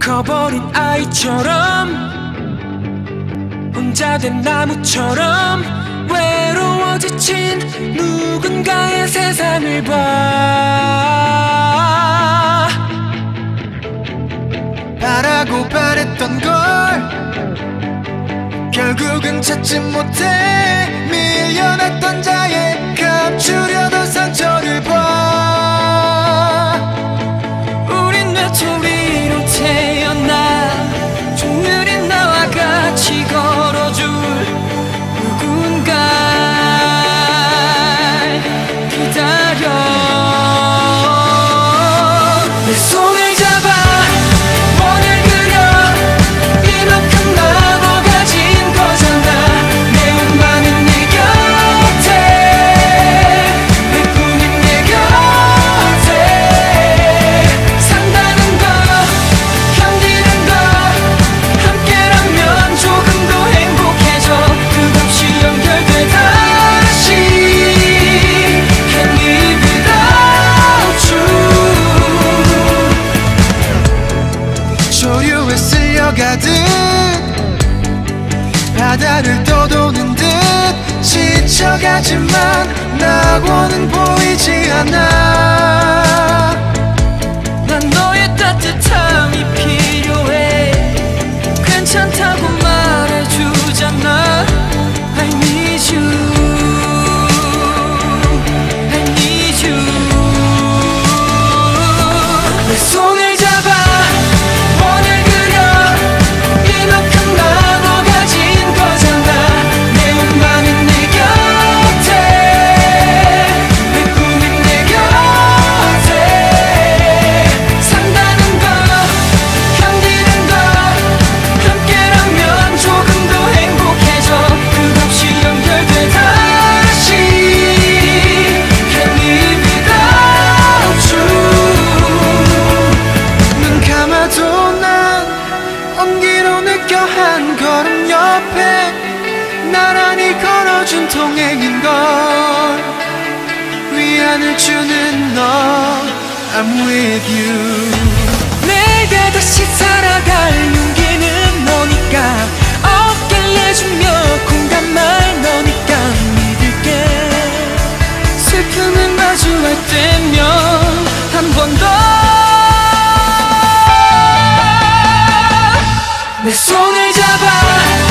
커버린 아이처럼 혼자 된 나무처럼 외로워 지친 누군가의 세상을 봐. 바라고 바랬던 걸 결국은 찾지 못해 밀려났던 자 쓸려가듯 바다를 떠도는 듯 지쳐가지만 낙원은 보이지 않아. 가도 난 온기로 느껴 한 걸음 옆에 나란히 걸어준 동행인걸 위안을 주는 너 I'm with you. 내가 다시 살아갈 내 손을 잡아.